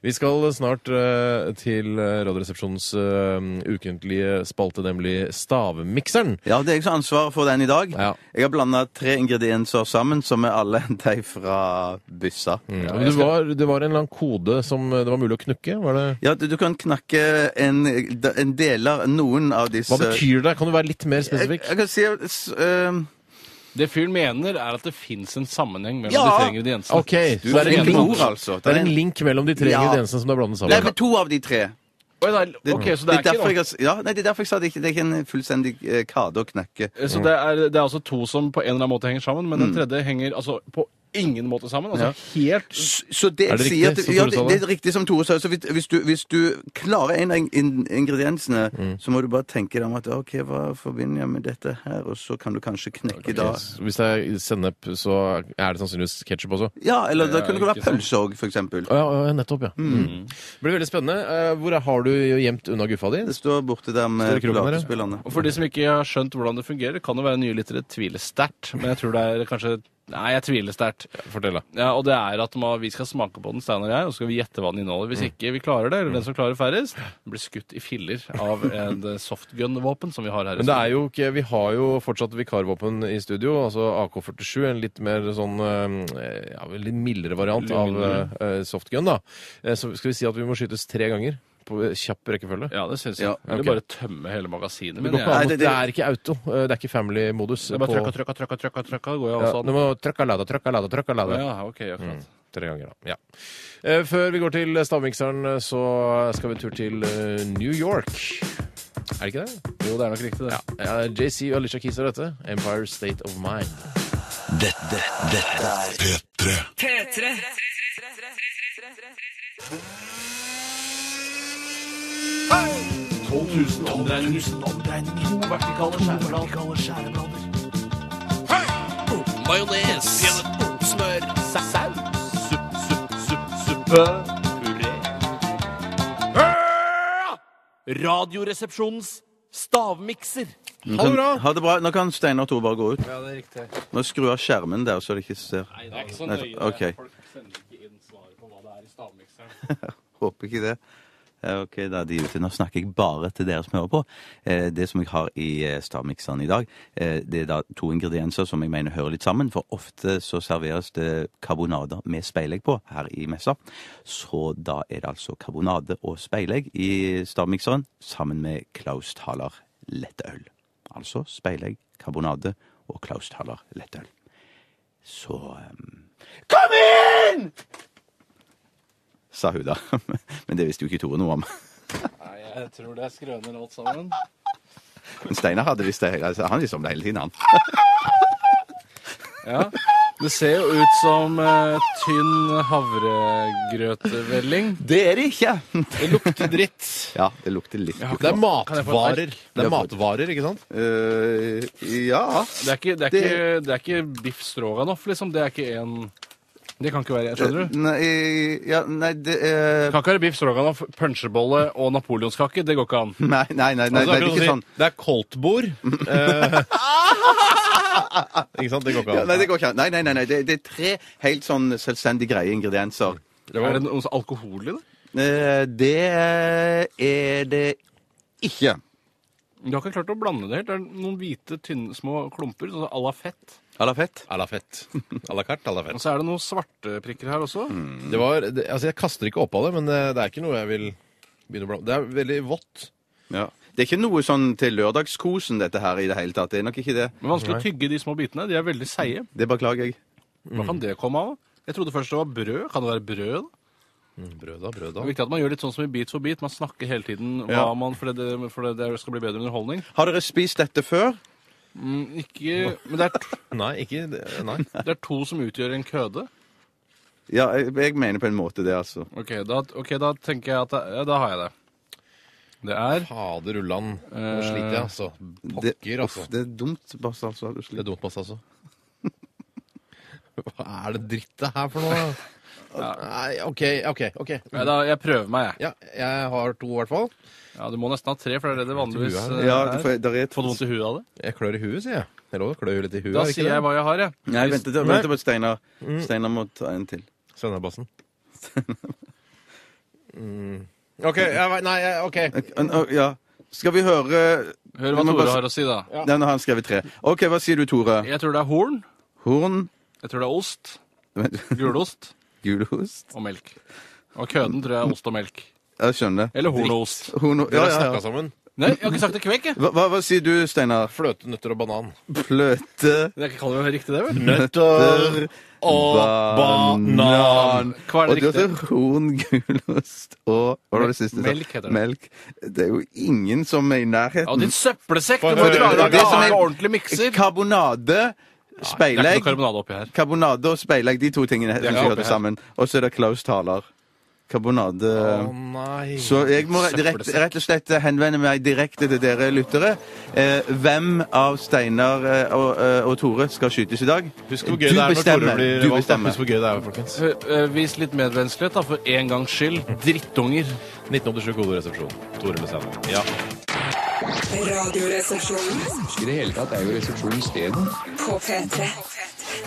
Vi skal snart uh, til eh, Radioresepsjonens uh, ukentlige spalte, nemlig Stavmikseren. Ja, det er jeg som har ansvaret for den i dag. Ja. Jeg har blanda tre ingredienser sammen, som er alle de fra byssa. Mm. Ja, det, var, det var en eller annen kode som det var mulig å knukke? Var det? Ja, du, du kan knakke en, en deler Noen av disse Hva betyr det? Kan du være litt mer spesifikk? jeg kan si øhm, Det fyren mener, er at det fins en sammenheng mellom Ja! de tre ingrediensene. OK, Du så det er en er link, ord, altså. det er en link mellom de tre Ja. ingrediensene som du har blandet Nei, sammen? men to av de tre. Oi, nei, ok, så det er, derfor ikke jeg, ja, nei, det er derfor jeg sa det, ikke, det er ikke en fullstendig eh, kade å knekke. Så det er, det er altså to som på en eller annen måte henger sammen, men den tredje henger altså på ingen måte sammen. Altså helt S- Så det Er det sier riktig, at, som ja, Tore det, sa det det? er riktig som Tore sa. Så hvis, hvis, du, hvis du klarer en av in ingrediensene, Mm. så må du bare tenke deg om at OK, hva forbinder jeg med dette her? Og så kan du kanskje knekke da Hvis det er sennep, så er det sannsynligvis ketsjup også? Ja, eller da Ja, kunne det ikke sant. pølse òg, for eksempel. Å ja, ja, nettopp, ja. Mm. Det blir veldig spennende. Eh, Hvor er, har du gjemt unna guffa di? Det står borte der Står med i kroken der, ja. platespillerne. Og for de som ikke har skjønt hvordan det fungerer, kan det være nye lyttere tviler sterkt. Men jeg tror det er kanskje Nei, jeg tviler sterkt. Fortell, da. Ja, og det er at man, vi skal smake på den, Steinar og jeg, og så skal vi gjette hva den inneholder. Hvis ikke vi klarer det, eller den som klarer færrest, blir skutt i filler av en softgun-våpen som vi har her. i Men det er jo ikke, vi har jo fortsatt vikarvåpen i studio, altså AK-47, en litt mer sånn eh, ja, litt mildere variant Litt av eh, softgun. da. Eh, Så skal vi si at vi må skytes tre ganger på kjapp rekkefølge. Ja, det syns jeg. Ja, Eller ok. bare tømme hele magasinet. Det, Men går jeg, ikke an, Nei, det, det- det er ikke auto. eh, Det er ikke family-modus. det er bare på- trykka, trykka, trykka, trykka, trykka. Det går jo Ja, også du an. må trykka lada, trykka lada, trykka lada. Ja, ok, akkurat. Tre ganger, da. Ja. Eh, Før vi går til stavmikseren, så skal vi en tur til eh, New York. Er det ikke det? Jo, det er nok riktig, det. Ja, JC og Alicia Keys er dette. Empire State of Mind. Dette, dette er P3. P3. 12 000 omdreininger. To vertikale skjæreblader. Majones. Smør. Saus. Supp, supp, supp, suppe. Puré. Radioresepsjonens stavmikser. Ha det bra. Ha det bra. Nå kan Steinar og Tore bare gå ut. Ja, det er riktig. Nå skru av skjermen der, så de ikke ser. Nei, det er ikke så Nei, nøye. ok. Folk sender ikke inn svaret på hva det er i stavmikseren. Håper ikke det. Ok, da er de ute. Nå snakker jeg bare til dere som hører på. Eh, Det som jeg har i eh, stavmikseren i dag, eh, det er da to ingredienser som jeg mener hører litt sammen. For ofte så serveres det karbonader med speilegg på her i messa. Så da er det altså karbonade og speilegg i stavmikseren sammen med Klausthaler lettøl. Altså speilegg, karbonade og Klausthaler lettøl. Så um... Kom inn! Sa hun da. Men det visste jo ikke Tore noe om. Nei, jeg tror det er skrøner alt sammen. Men Steinar hadde visst det. Altså, han visste om det hele tiden, han. Ja. Det ser jo ut som eh, tynn havregrøtevelling. Det er det ikke! Det lukter dritt. Ja, det lukter litt Det er matvarer. Det er matvarer, ikke sant? Uh, Ja. Det er ikke, det er Det- ikke, det er ikke biff stroganoff, liksom. Det er ikke en Det kan ikke være Skjønner du? Nei, ja, nei, det er Det kan ikke være biff stroganoff, punsjebolle og napoleonskake. Det går ikke an. Nei, nei, nei, nei, Altså, nei det er akkurat ikke å si, sånn. Det er koldtbord. Eh, ikke sant? Det går ikke Ja, an. nei, det går ikke an. Nei, nei, nei, nei. Det, det er tre helt sånn selvstendig greie ingredienser. Er det noe alkohol i det? Eh, Det er det ikke. Du har ikke klart å blande det helt. Det er noen hvite, tynne, små klumper sånn à la fett. À la fett. À la fett. À la carte, à la Og så er det noen svarte prikker her også. Det var, det, altså, jeg kaster ikke opp av det, men det, det er ikke noe jeg vil begynne å blande. Det er veldig vått. Ja. Det er ikke noe sånn til lørdagskosen, dette her, i det hele tatt. Det er nok ikke det. Men vanskelig å tygge de små bitene. De er veldig seige. Det beklager jeg. Hva kan det komme av? Jeg trodde først det var brød. Kan det være brød? da? Mm, Brød da, brød Det da. er viktig at man gjør litt sånn som i Beat for beat. Man snakker hele tiden hva Ja. man, for, det, fordi det skal bli bedre underholdning. Har dere spist dette før? Mm, ikke, men det er, to, Nei, ikke det- Nei. det er to som utgjør en køde. Ja, jeg, jeg mener på en måte det, altså. Ok, da, ok, da tenker jeg at det, ja, da har jeg det. Det er Fader ulland. Nå Eh, sliter jeg, altså. Det, Pokker, altså. uff, det er dumt, Basse, altså. Du Det er dumt masse, altså. Hva er det drittet her for noe? Nei, OK, OK. ok. Nei, da, Jeg prøver meg, jeg. Ja, jeg har to, i hvert fall. Ja, Du må nesten ha tre, for det er det det vanligvis eh, Ja, er. der er et Fått vondt i huet av det? Jeg klør i huet, sier jeg. Det er lov å klø litt i huet. Da er det sier jeg hva jeg har, jeg. Nei, vent, litt, vent på Steinar. Steinar må ta en til. Steinar Mm. OK. Jeg, vet- nei, jeg- OK. Å, Ja. Skal vi høre Hør hva Tore bare- har å si, da. Den har han skrevet tre. OK, hva sier du, Tore? Jeg tror det er horn. Horn? Jeg tror det er ost. Gulost Gulost? og melk. Og køden tror jeg er ost og melk. Jeg skjønner. Eller horn og ost. Horn, Dere ja, har ja, snakka sammen. Nei, jeg har ikke sagt det kvekk, jeg. Hva, hva, hva sier du, Steinar? Fløte, nøtter og banan. Fløte, Jeg kan jo riktig det, vel? nøtter og banan. Hva er Og det du har riktige? sagt horn, gulost og Hva var det siste? du sa? Melk heter det. Melk. Det er jo ingen som er i Ja, nærheten. din søppelsekk! Du Få må høre. klare å Det som lage er- ordentlig mikser. Karbonade, Det er ikke speilegg noe karbonade oppi her. Karbonade og speilegg, de to tingene som vi hører sammen. Og så er det Klaus taler. Karbonade Å nei. Så jeg må rett, rett og slett henvende meg direkte til dere lyttere. Eh, hvem av Steinar eh, og, eh, og Tore skal skytes i dag? Husk hvor gøy Du det er når Tore blir Du valgt. da. bestemmer. Husk hvor gøy det er, folkens. Eh, Vis litt medmenneskelighet, da, for en gangs skyld. Drittunger. 1987 kodoresepsjon. Tore med Steinar. Ja. Radioresepsjonen I det hele tatt er jo resepsjonen stedet. på P3.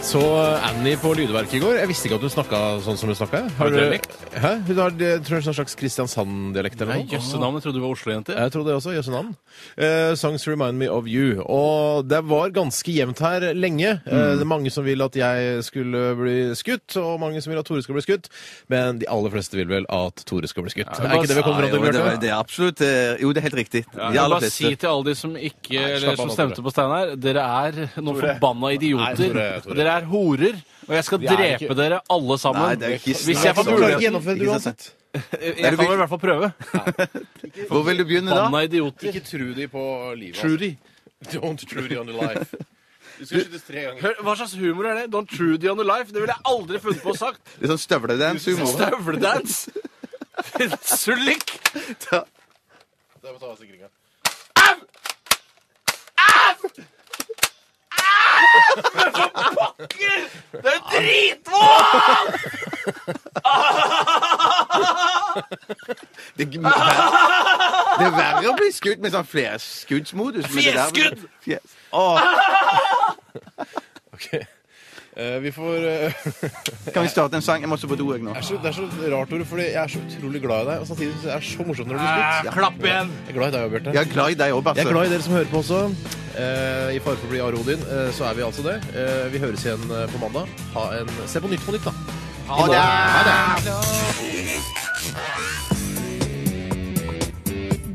Så Annie på Lydverket i går. Jeg visste ikke at hun snakka sånn som hun snakka. Har du dialekt? Hæ? Hun har det, tror jeg, en slags Kristiansand-dialekt eller Nei, noe. jøsse navn. Jeg trodde du var Oslo-jente. Jeg trodde det også. Jøsse navn. Eh, songs remind me of you. Og det var ganske jevnt her lenge. Eh, det er mange som vil at jeg skulle bli skutt, og mange som vil at Tore skal bli skutt. Men de aller fleste vil vel at Tore skal bli skutt. Ja, er ikke det vi kommer fram til, jo, det, Bjarte? det er absolutt eh, Jo, det er helt riktig. Ja, De jeg vil aller bare si fleste. til alle de som ikke eller slapp av som nå, stemte på Steinar, dere er noen forbanna idioter. Nei, Tore, Tore. Og Dere er horer. Og jeg skal Vi er drepe ikke- dere alle sammen. Nei, det er ikke Hvis jeg får snakk om- ikke muligheten. gjennomføre det uansett. Jeg kan vel i hvert fall prøve. Hvor vil du begynne, da? Banna idioter. Ikke tru de på livet. Trudy. altså. Don't trudy on your life. Du skal skytes tre ganger. Hør, hva slags humor er det? Don't Trudy on the life? Det ville jeg aldri funnet på å sagt. Det er sånn støvledance-humor. Støvledans. Sullik. Da må ta av sikringa. Det er dritvåt! Det, det er verre å bli skutt med sånn flerskuddsmodus. med. Fjeskudd! Fjes. Oh. Ok. Eh, vi får uh, kan vi starte en sang? Jeg må også på do, jeg nå. det, er så, det er så rart, Tore, fordi jeg er så utrolig glad i deg. Og samtidig så er det så morsomt når du blir Ah, skutt. Klapp igjen. Jeg er glad i deg òg, Bjarte. Jeg er glad i deg òg, Basse. Jeg er glad i dere som hører på også. Uh, I fare for å bli Are Odin, så er vi altså det. Eh, vi høres igjen på mandag. Ha en, se på Nytt på Nytt, da. Ha det!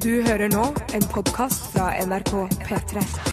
Du hører nå en podkast fra NRK P3.